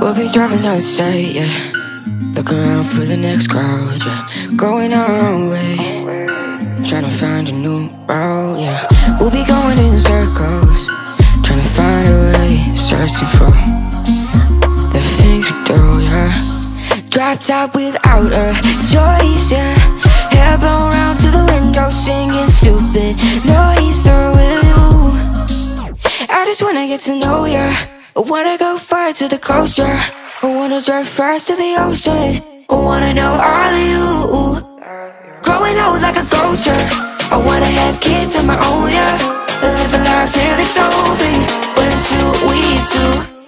We'll be driving down the state, yeah. Look around for the next crowd, yeah. Going our own way. Trying to find a new route, yeah. We'll be going in circles. Trying to find a way. Searching for the things we do, yeah. Drop top without a choice, yeah. Hair blown round to the window, singing stupid noise. Or oh. will you? I just wanna get to know ya. I wanna go far to the coast, yeah. I wanna drive fast to the ocean. I wanna know all of you. Growing old like a ghost, yeah. I wanna have kids of my own, yeah. Live a life till it's over. But until we do.